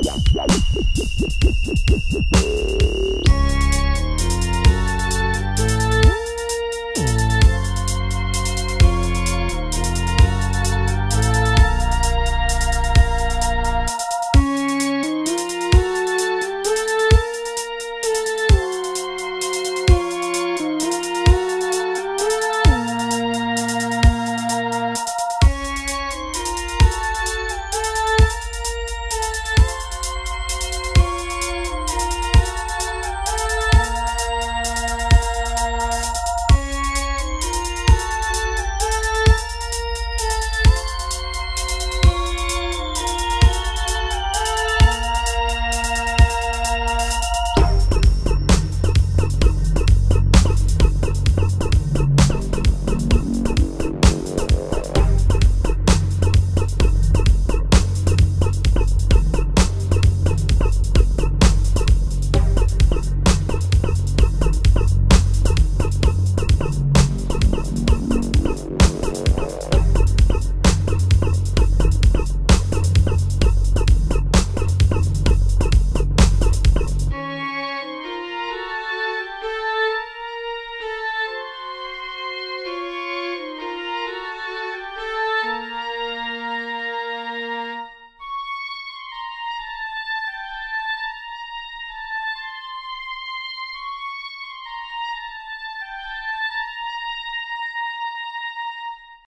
Yeah, yeah, yeah.